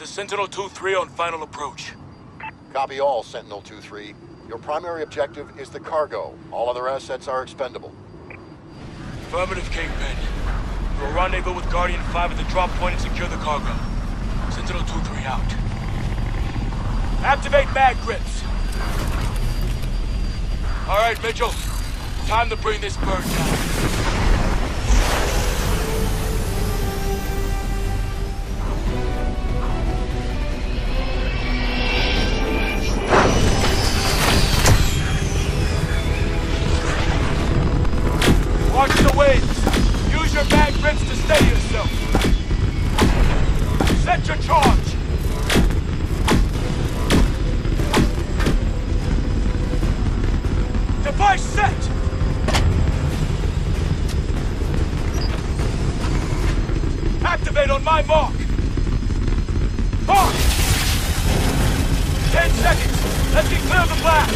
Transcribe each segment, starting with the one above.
Is Sentinel 2-3 on final approach. Copy all, Sentinel 2-3. Your primary objective is the cargo. All other assets are expendable. Affirmative, Kingpin. We'll rendezvous with Guardian 5 at the drop point and secure the cargo. Sentinel 2-3 out. Activate mag grips! Alright, Mitchell. Time to bring this bird down. Watch the waves. Use your mag grips to steady yourself. Set your charge. Device set! Activate on my mark! Mark! Ten seconds! Let me clear the blast!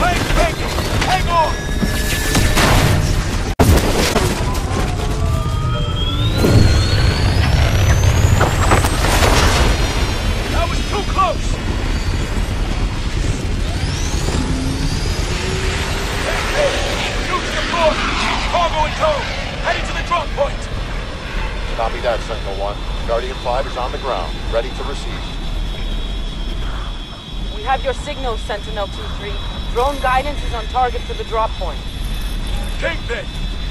Plane taking! Hang on! Copy that, Sentinel 1. Guardian 5 is on the ground, ready to receive. We have your signal, Sentinel 2-3. Drone guidance is on target for the drop point. Kingpin!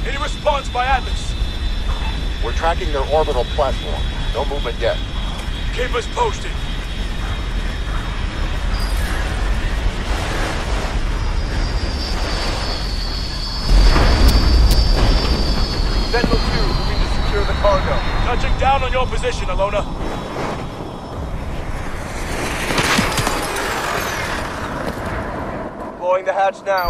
Any response by Atlas? We're tracking their orbital platform. No movement yet. Keep us posted. Sentinel 2, moving to secure the cargo. Touching down on your position, Ilona. Blowing the hatch now.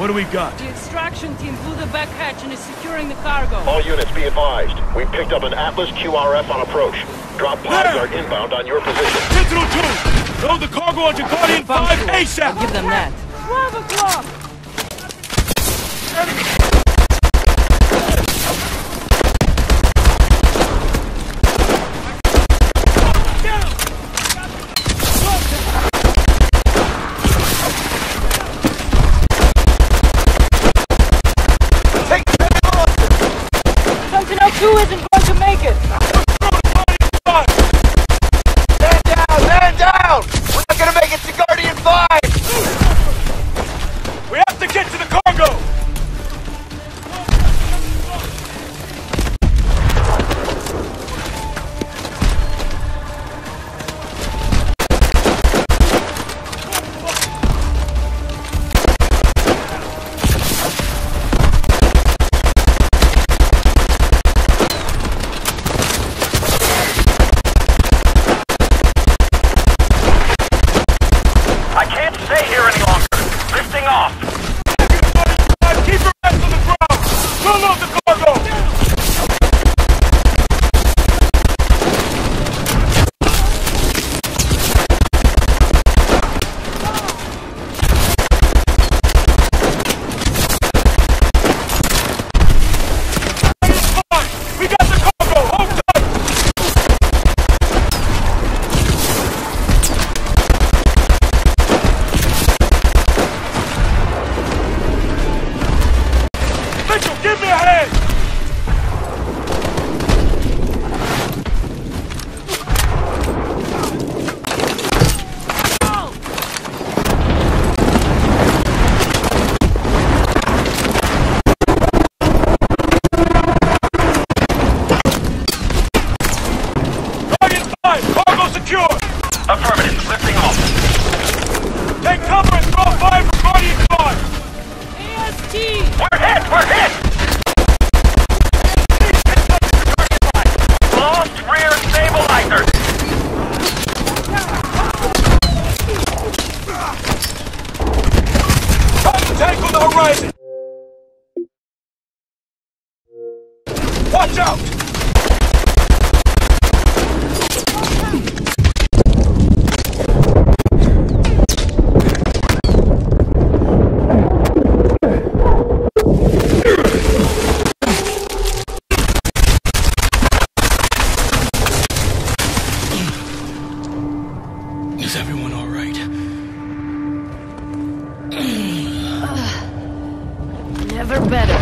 What do we got? The extraction team blew the back hatch and is securing the cargo. All units be advised. We picked up an Atlas QRF on approach. Drop pods Where? are inbound on your position. Sentinel 2! Load the cargo onto Guardian 5 I'll ASAP! give them that. 12 o'clock! Affirmative. Lifting off. Take cover and draw fire for Guardian 5! AST! We're hit! We're hit! Lost rear stabilizers! Time tank on the horizon! Watch out! Better.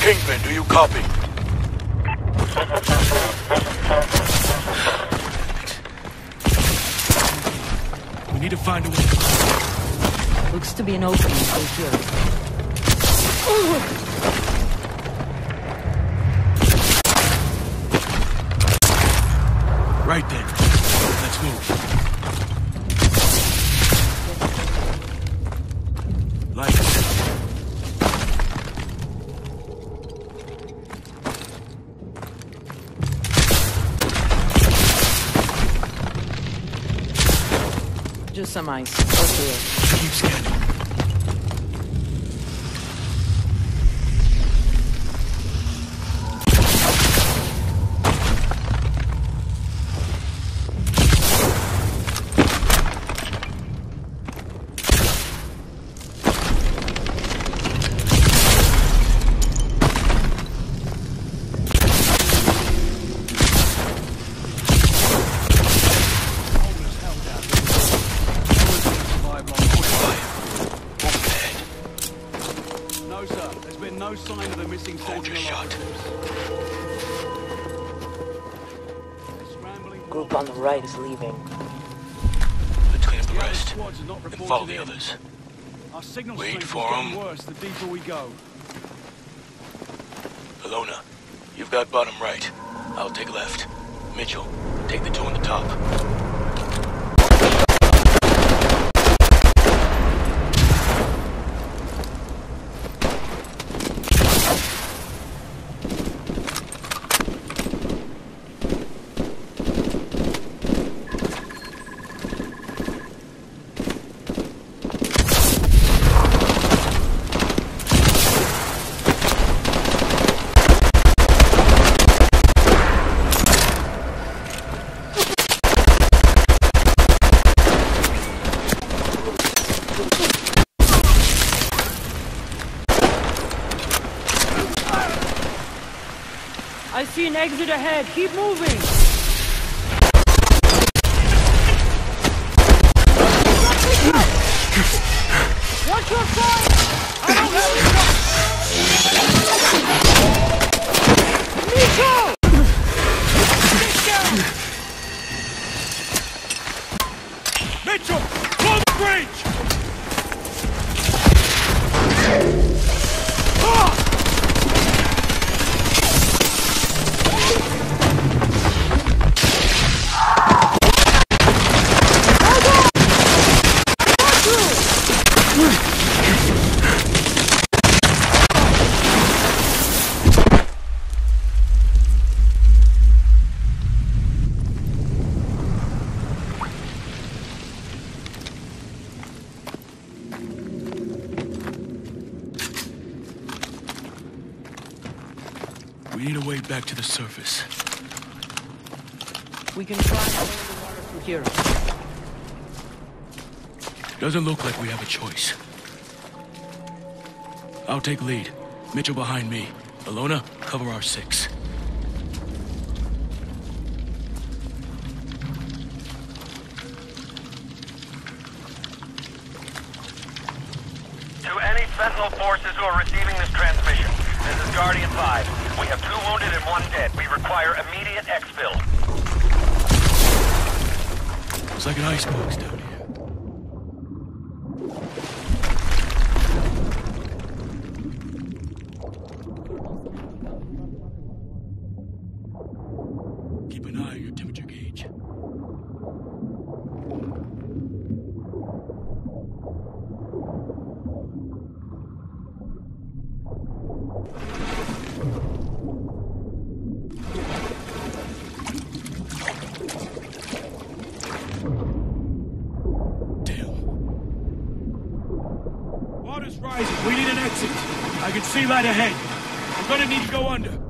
Kingpin, do you copy? We need to find a way. Looks to be an opening right here. Right then. Lights. Just some ice. Keep scanning. Signal Wait for 'em. worse the deeper we go. Ilona, you've got bottom right. I'll take left. Mitchell, take the two on the top. Exit ahead. Keep moving. Watch your Nico! Mitchell, blow the bridge! We need a way back to the surface. We can try to hold the water from here. Doesn't look like we have a choice. I'll take lead. Mitchell behind me. Ilona, cover our six. To any Sentinel forces who are receiving this transmission, this is Guardian 5. We have two wounded and one dead. We require immediate exfil. It's like an icebox down here. Keep an eye on your temperature gauge. Damn. Water's rising. We need an exit. I can see right ahead. We're gonna need to go under.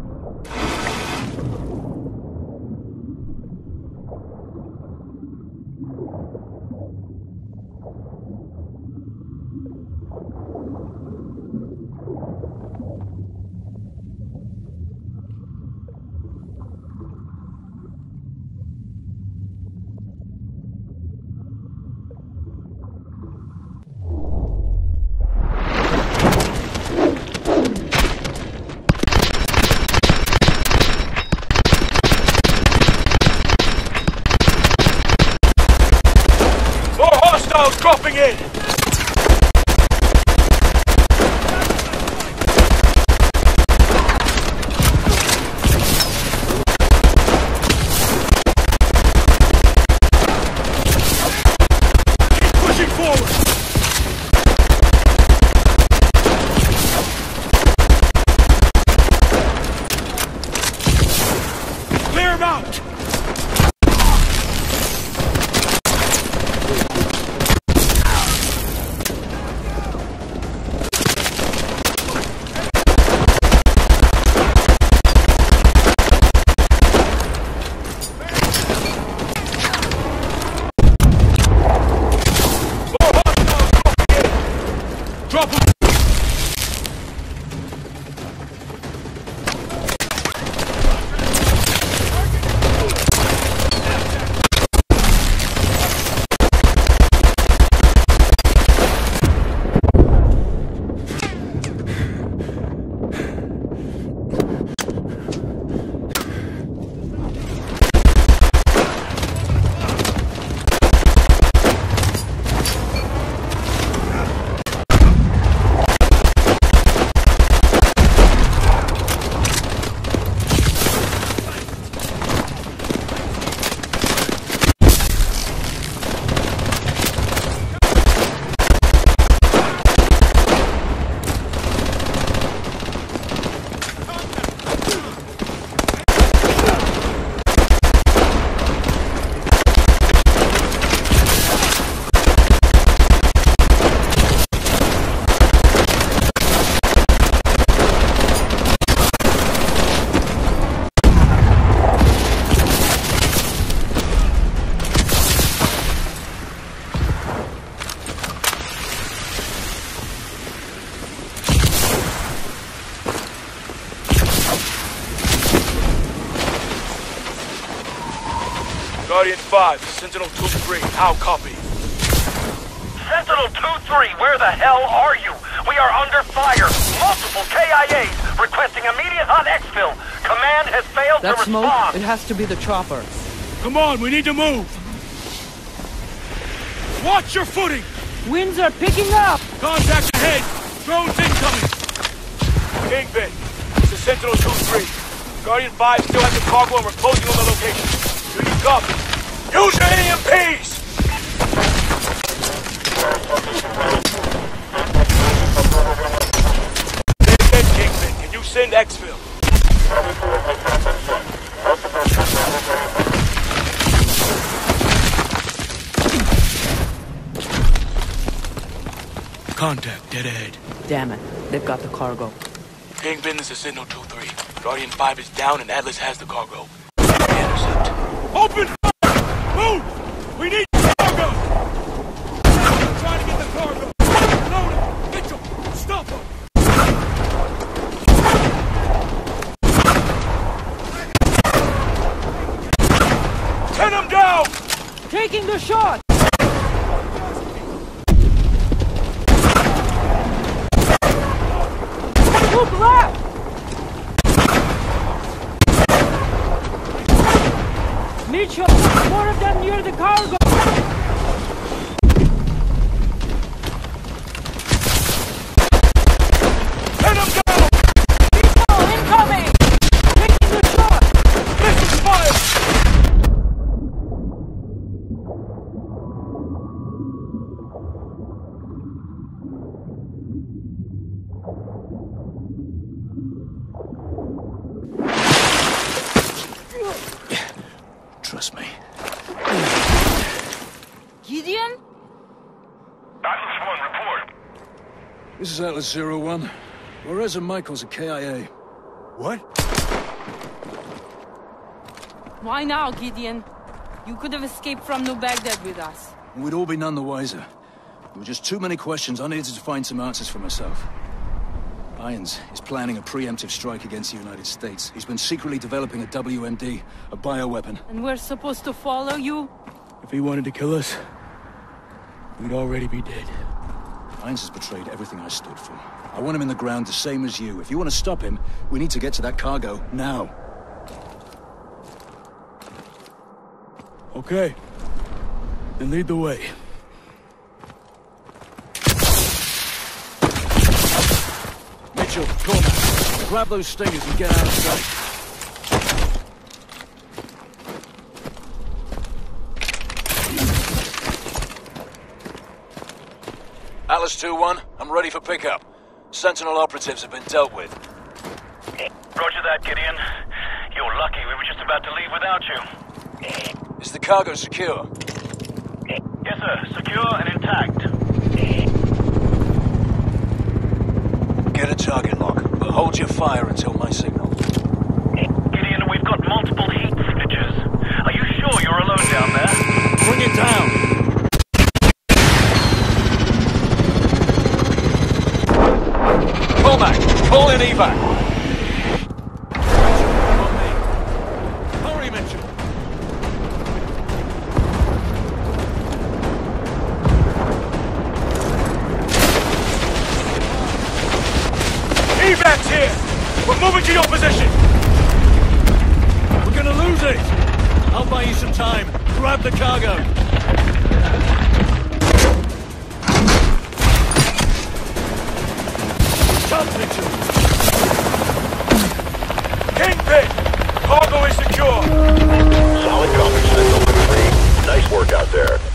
Sentinel 2-3, how copy? Sentinel 2-3, where the hell are you? We are under fire. Multiple KIAs requesting immediate hot exfil. Command has failed That to smoke, respond. it has to be the chopper. Come on, we need to move! Watch your footing! Winds are picking up! Contact ahead! Drones incoming! Kingpin, this is Sentinel 2-3. Guardian 5 still has the cargo and we're closing on the location. Do you copy? Use your EMPs! Kingpin. Can you send exfil? Contact, dead ahead. Damn it, they've got the cargo. Kingpin, this is Signal 2-3. Guardian 5 is down and Atlas has the cargo. Intercept. Open fire! Move! We need cargo! I'm trying to get the cargo! Load it! Mitchell, stop him! Pin him down! Taking the shot! Move left! Mitchell, more of them near the cargo! This is Atlas Zero One. Juarez and Michaels at KIA. What? Why now, Gideon? You could have escaped from New Baghdad with us. We'd all be none the wiser. There were just too many questions. I needed to find some answers for myself. Irons is planning a preemptive strike against the United States. He's been secretly developing a WMD, a bioweapon. And we're supposed to follow you? If he wanted to kill us, we'd already be dead. Heinz has betrayed everything I stood for. I want him in the ground the same as you. If you want to stop him, we need to get to that cargo now. Okay. Then lead the way. Mitchell, Corbin, grab those stingers and get out of sight. Atlas 2-1, I'm ready for pickup. Sentinel operatives have been dealt with. Roger that, Gideon. You're lucky we were just about to leave without you. Is the cargo secure? Yes, sir. Secure and intact. Get a target lock, but hold your fire until my signal. We're moving to your position! We're gonna lose it! I'll buy you some time. Grab the cargo. Come, Mitchell! Kingpin! Cargo is secure! Solid copy, Sentinel 2-3. Nice work out there.